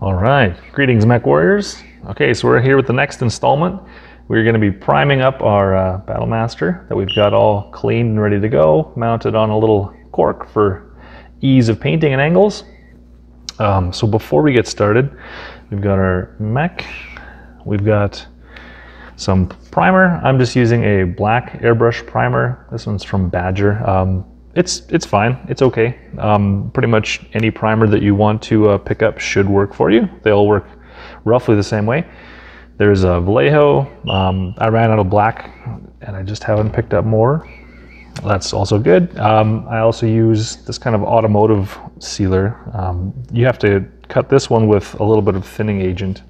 All right, greetings mech warriors. Okay, so we're here with the next installment. We're going to be priming up our uh, Battlemaster that we've got all clean and ready to go, mounted on a little cork for ease of painting and angles. Um, so before we get started, we've got our mech, we've got some primer. I'm just using a black airbrush primer. This one's from Badger. Um, it's it's fine. It's okay. Um, pretty much any primer that you want to uh, pick up should work for you. They all work roughly the same way. There's a Vallejo. Um, I ran out of black, and I just haven't picked up more. That's also good. Um, I also use this kind of automotive sealer. Um, you have to cut this one with a little bit of thinning agent,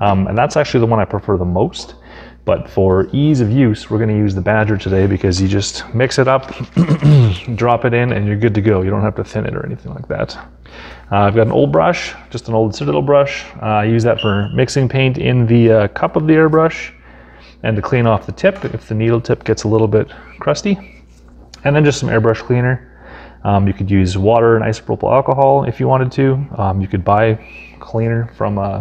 um, and that's actually the one I prefer the most. But for ease of use, we're going to use the Badger today because you just mix it up, drop it in, and you're good to go. You don't have to thin it or anything like that. Uh, I've got an old brush, just an old Citadel brush. Uh, I use that for mixing paint in the uh, cup of the airbrush and to clean off the tip if the needle tip gets a little bit crusty. And then just some airbrush cleaner. Um, you could use water and isopropyl alcohol if you wanted to. Um, you could buy cleaner from uh,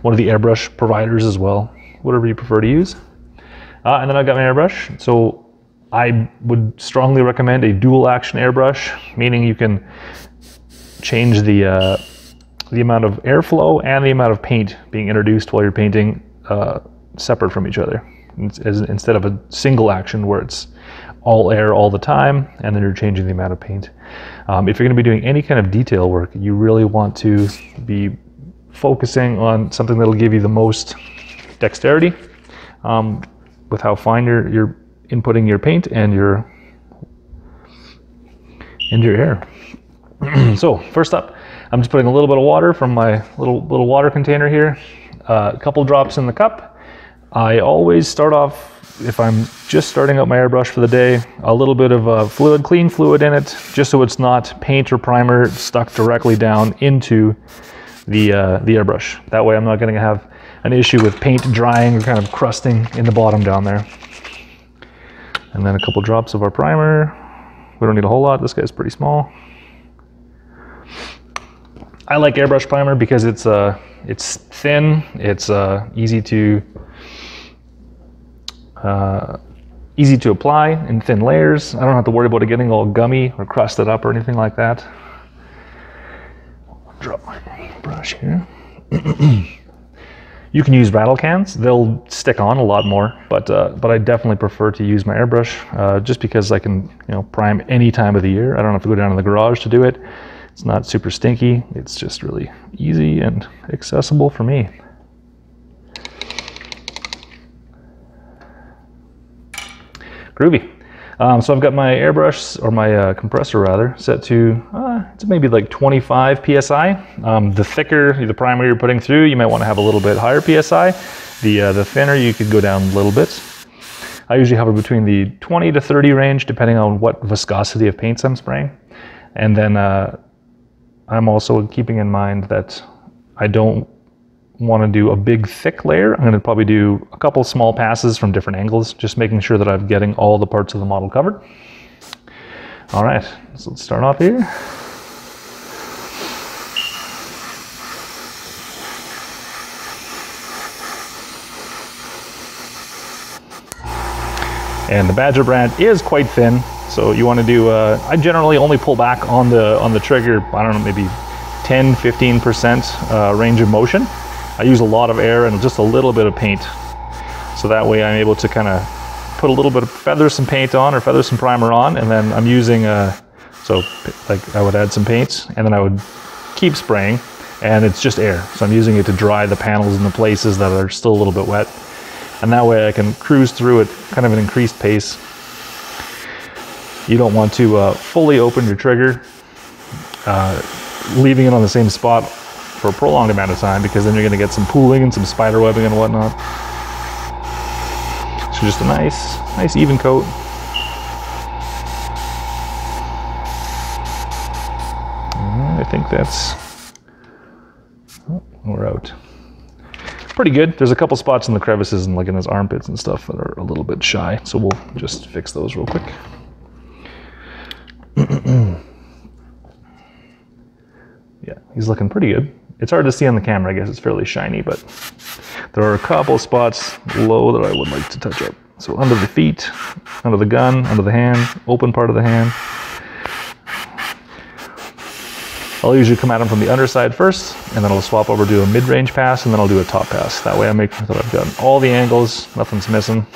one of the airbrush providers as well whatever you prefer to use. Uh, and then I've got my airbrush. So I would strongly recommend a dual action airbrush, meaning you can change the, uh, the amount of airflow and the amount of paint being introduced while you're painting uh, separate from each other. Instead of a single action where it's all air all the time and then you're changing the amount of paint. Um, if you're going to be doing any kind of detail work, you really want to be focusing on something that'll give you the most dexterity um, with how fine you're, you're inputting your paint and your and your air. so first up, I'm just putting a little bit of water from my little little water container here, uh, a couple drops in the cup. I always start off if I'm just starting out my airbrush for the day, a little bit of uh, fluid, clean fluid in it, just so it's not paint or primer stuck directly down into the uh, the airbrush. That way I'm not going to have an issue with paint drying or kind of crusting in the bottom down there. And then a couple drops of our primer. We don't need a whole lot. This guy's pretty small. I like airbrush primer because it's uh, it's thin, it's uh, easy to uh, easy to apply in thin layers. I don't have to worry about it getting all gummy or crusted up or anything like that. Drop my brush here. You can use rattle cans; they'll stick on a lot more. But uh, but I definitely prefer to use my airbrush uh, just because I can you know prime any time of the year. I don't have to go down to the garage to do it. It's not super stinky. It's just really easy and accessible for me. Groovy. Um, so I've got my airbrush, or my uh, compressor rather, set to uh, it's maybe like 25 psi. Um, the thicker the primer you're putting through, you might want to have a little bit higher psi. The, uh, the thinner, you could go down a little bit. I usually hover between the 20 to 30 range, depending on what viscosity of paints I'm spraying. And then uh, I'm also keeping in mind that I don't want to do a big thick layer, I'm going to probably do a couple small passes from different angles, just making sure that I'm getting all the parts of the model covered. All right, so let's start off here. And the Badger brand is quite thin, so you want to do, uh, I generally only pull back on the on the trigger, I don't know, maybe 10, 15% uh, range of motion. I use a lot of air and just a little bit of paint. So that way I'm able to kind of put a little bit of feather some paint on or feather some primer on and then I'm using, uh, so like I would add some paints and then I would keep spraying and it's just air. So I'm using it to dry the panels in the places that are still a little bit wet. And that way I can cruise through it kind of an increased pace. You don't want to uh, fully open your trigger, uh, leaving it on the same spot for a prolonged amount of time because then you're going to get some pooling and some spider webbing and whatnot. So just a nice, nice even coat. I think that's, oh, we're out. Pretty good. There's a couple spots in the crevices and like in his armpits and stuff that are a little bit shy. So we'll just fix those real quick. yeah, he's looking pretty good. It's hard to see on the camera, I guess it's fairly shiny, but there are a couple spots low that I would like to touch up. So under the feet, under the gun, under the hand, open part of the hand. I'll usually come at them from the underside first, and then I'll swap over to a mid-range pass, and then I'll do a top pass. That way I make sure that I've got all the angles, nothing's missing.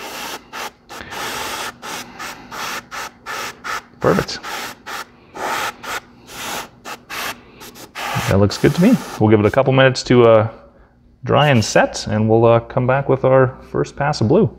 Perfect. That looks good to me. We'll give it a couple minutes to uh, dry and set, and we'll uh, come back with our first pass of blue.